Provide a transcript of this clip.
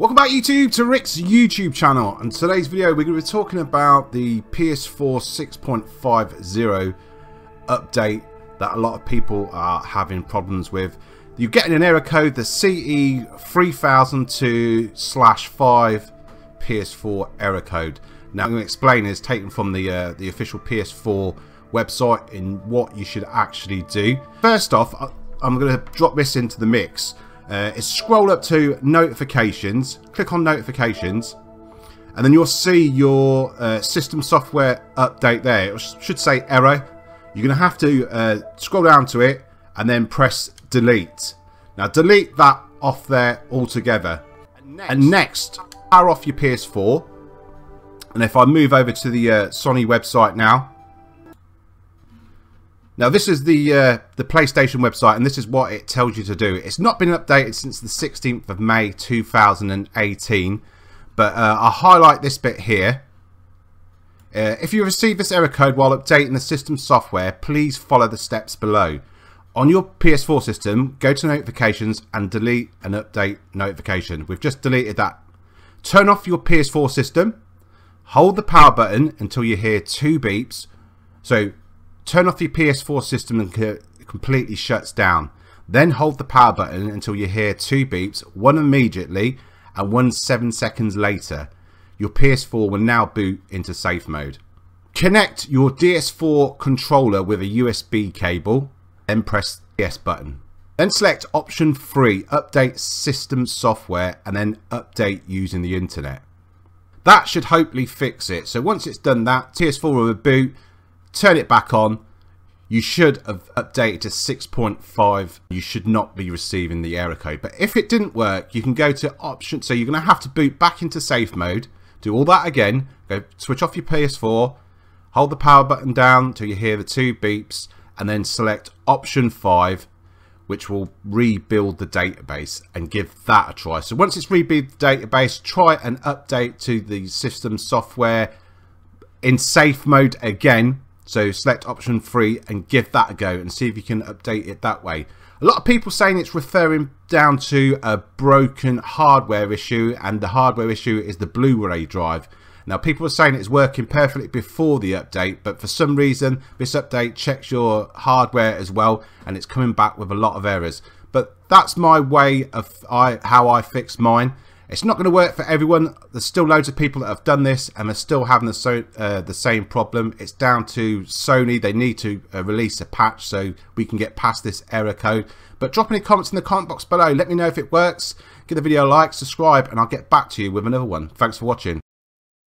Welcome back YouTube to Rick's YouTube channel and today's video we're going to be talking about the PS4 6.50 update that a lot of people are having problems with. You're getting an error code the CE3002/5 PS4 error code. Now I'm going to explain is taken from the uh, the official PS4 website in what you should actually do. First off I'm going to drop this into the mix uh, is scroll up to notifications, click on notifications, and then you'll see your uh, system software update there. It should say error. You're going to have to uh, scroll down to it and then press delete. Now delete that off there altogether. And next, and next power off your PS4. And if I move over to the uh, Sony website now, now this is the uh, the PlayStation website and this is what it tells you to do. It's not been updated since the 16th of May 2018 but uh, I'll highlight this bit here. Uh, if you receive this error code while updating the system software please follow the steps below. On your PS4 system go to notifications and delete an update notification. We've just deleted that. Turn off your PS4 system. Hold the power button until you hear two beeps. So Turn off your PS4 system and completely shuts down. Then hold the power button until you hear two beeps, one immediately and one 7 seconds later. Your PS4 will now boot into safe mode. Connect your DS4 controller with a USB cable, then press the PS button. Then select option 3, update system software and then update using the internet. That should hopefully fix it. So once it's done that, PS4 will boot, turn it back on. You should have updated to 6.5. You should not be receiving the error code. But if it didn't work, you can go to option. So you're going to have to boot back into safe mode. Do all that again. Go switch off your PS4. Hold the power button down until you hear the two beeps. And then select option 5 which will rebuild the database and give that a try. So once it's rebuilt the database, try and update to the system software in safe mode again so select option 3 and give that a go and see if you can update it that way. A lot of people saying it's referring down to a broken hardware issue and the hardware issue is the Blu-ray drive. Now people are saying it's working perfectly before the update but for some reason this update checks your hardware as well and it's coming back with a lot of errors. But that's my way of I, how I fix mine. It's not going to work for everyone. There's still loads of people that have done this and are still having the, so, uh, the same problem. It's down to Sony. They need to uh, release a patch so we can get past this error code. But drop any comments in the comment box below. Let me know if it works. Give the video a like, subscribe, and I'll get back to you with another one. Thanks for watching.